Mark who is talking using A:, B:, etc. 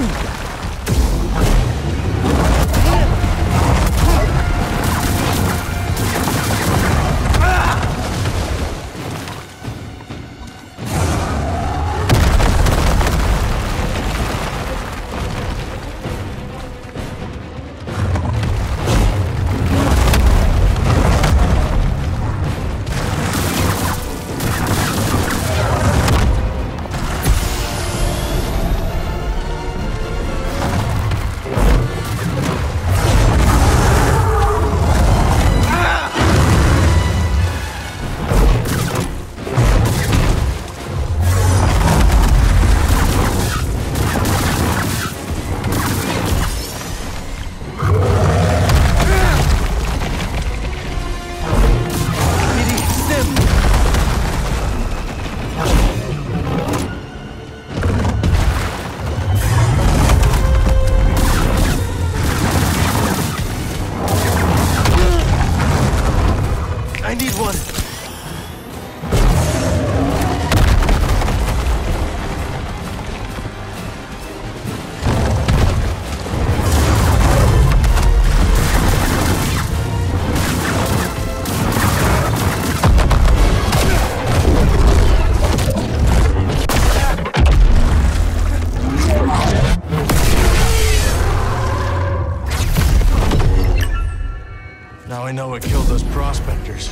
A: Ooh. Need one. I know it killed those prospectors.